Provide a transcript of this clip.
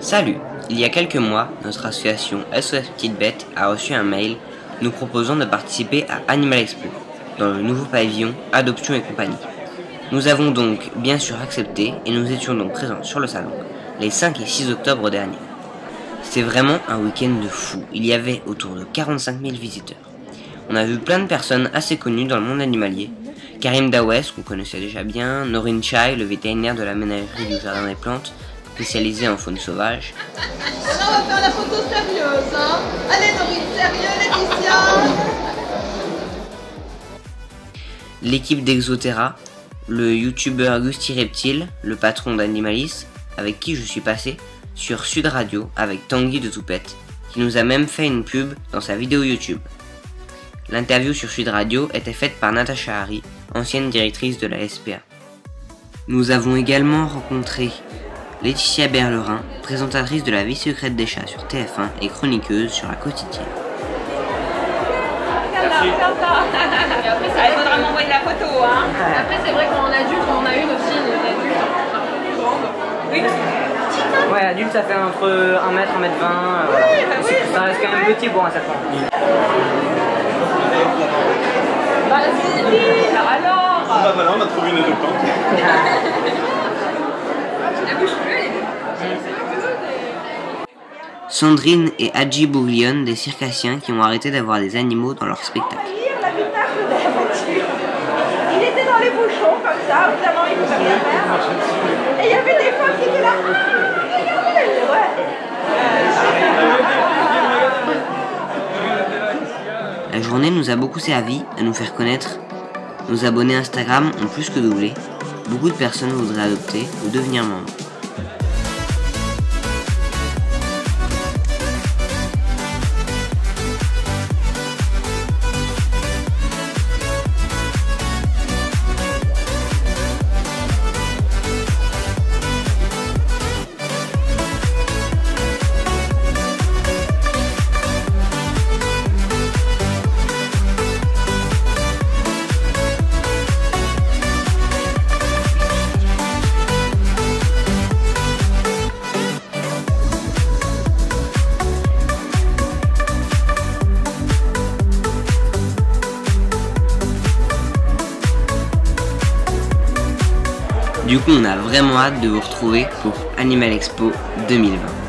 Salut Il y a quelques mois, notre association SOS Petite Bête a reçu un mail nous proposant de participer à Animal Expo, dans le nouveau pavillon Adoption et compagnie. Nous avons donc bien sûr accepté et nous étions donc présents sur le salon les 5 et 6 octobre dernier. C'était vraiment un week-end de fou, il y avait autour de 45 000 visiteurs. On a vu plein de personnes assez connues dans le monde animalier. Karim Dawes, qu'on connaissait déjà bien, Norin Chai, le vétérinaire de la ménagerie du Jardin des Plantes, spécialisé en faune sauvage. Maintenant, on va faire la photo sérieuse, hein Allez, Norine, sérieux, Laetitia L'équipe d'Exoterra, le youtubeur Gusti Reptile, le patron d'Animalis, avec qui je suis passé sur Sud Radio avec Tanguy de Toupette, qui nous a même fait une pub dans sa vidéo YouTube. L'interview sur Sud Radio était faite par Natacha Harry, ancienne directrice de la SPA. Nous avons également rencontré Laetitia Berlerin, présentatrice de La vie secrète des chats sur TF1 et chroniqueuse sur la quotidienne. Merci. Et après, il faudra m'envoyer la photo. Hein. Après, c'est vrai qu'en adulte, on en a une aussi, une adulte un peu plus grande. Oui, Ouais, adulte, ça fait entre 1 m 1 m 20. euh, voilà. bah oui, ça reste quand même petit pour un serpent. Vas-y, alors alors Bah voilà, on a trouvé une adoptante. La bouche bleue, elle est Sandrine et Hadji Bouglione, des circassiens qui ont arrêté d'avoir des animaux dans leur spectacle. Il était dans les bouchons, comme ça, évidemment, il ne pouvait rien faire. Et il y avait des femmes qui étaient là. Ah, regardez, ouais. La journée nous a beaucoup servi à nous faire connaître. Nos abonnés Instagram ont plus que doublé. Beaucoup de personnes voudraient adopter ou devenir membres. Du coup, on a vraiment hâte de vous retrouver pour Animal Expo 2020.